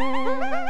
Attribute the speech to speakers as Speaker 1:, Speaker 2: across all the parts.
Speaker 1: Música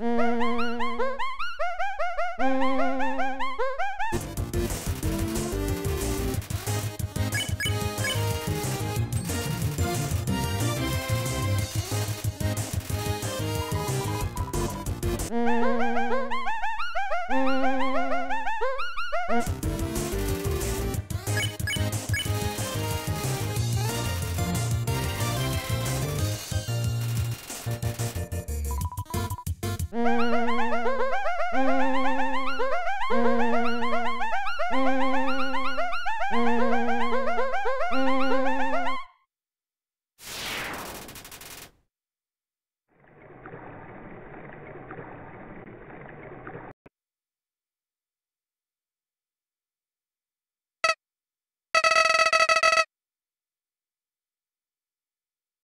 Speaker 1: Woo! Mm. Thank you.